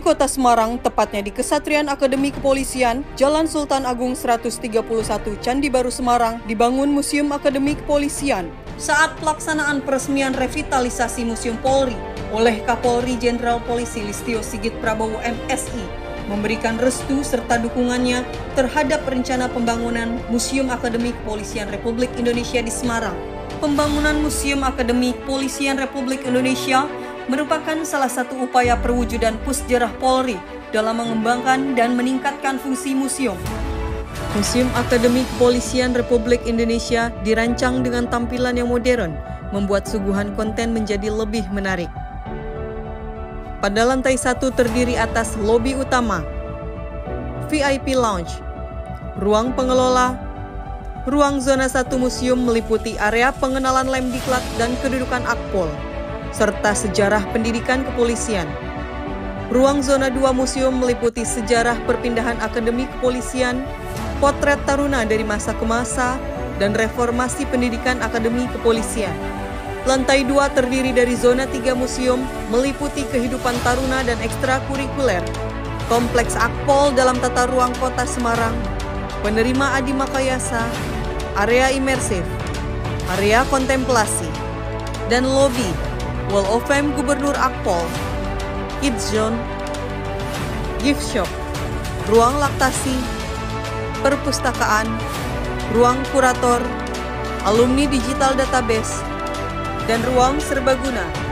kota Semarang, tepatnya di Kesatrian Akademi Kepolisian, Jalan Sultan Agung 131 Candi Baru Semarang, dibangun Museum Akademi Kepolisian. Saat pelaksanaan peresmian revitalisasi Museum Polri oleh Kapolri Jenderal Polisi Listio Sigit Prabowo MSI, memberikan restu serta dukungannya terhadap rencana pembangunan Museum Akademi Kepolisian Republik Indonesia di Semarang. Pembangunan Museum Akademi Kepolisian Republik Indonesia merupakan salah satu upaya perwujudan pusjerah Polri dalam mengembangkan dan meningkatkan fungsi museum. Museum Akademi Kepolisian Republik Indonesia dirancang dengan tampilan yang modern, membuat suguhan konten menjadi lebih menarik. Pada lantai satu terdiri atas lobi utama, VIP Lounge, ruang pengelola, ruang zona satu museum meliputi area pengenalan lem diklat dan kedudukan akpol, serta sejarah pendidikan kepolisian. Ruang zona 2 museum meliputi sejarah perpindahan akademi kepolisian, potret taruna dari masa ke masa, dan reformasi pendidikan akademi kepolisian. Lantai 2 terdiri dari zona 3 museum meliputi kehidupan taruna dan ekstrakurikuler, kompleks Akpol dalam tata ruang kota Semarang, penerima Adi Makayasa, area imersif, area kontemplasi, dan lobi Wall of Fame Gubernur Akpol, Kids Zone, Gift Shop, Ruang Laktasi, Perpustakaan, Ruang Kurator, Alumni Digital Database, dan Ruang Serbaguna